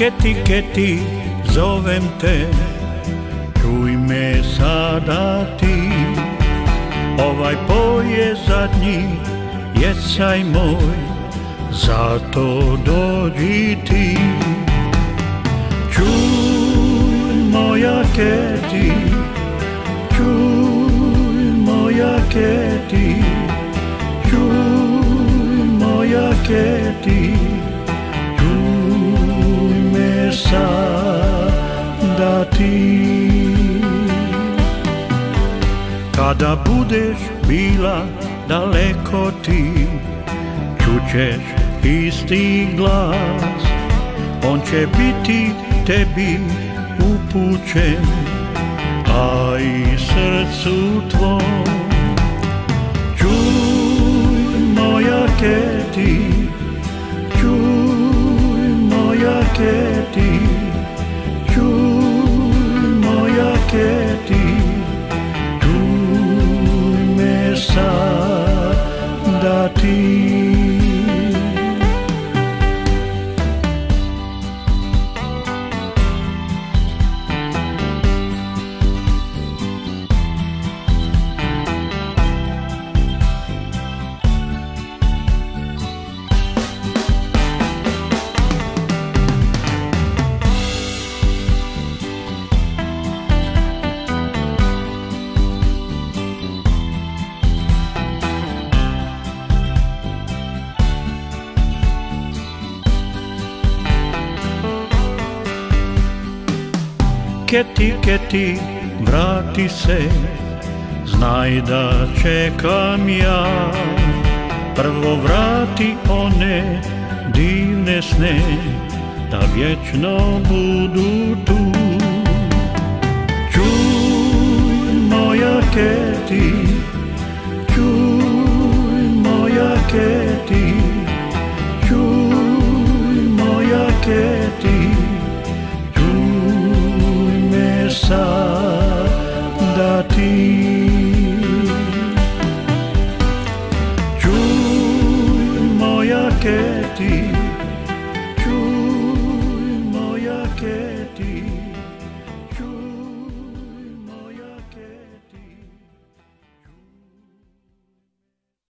Keti, keti, zovem te, čuj me sada ti. Ovaj poje zadnji, jesaj moj, zato dođi ti. Čuj moja keti, ti. Kada budeš bila daleko ti Čućeš isti glas. On će biti tebi upućen A i srcu tvom. Čuj moja Keti Keti, dati. Keti, keti, vrati se, znaj da čekam ja. Prvo vrati one divne sne, da vječno budu tu. ti.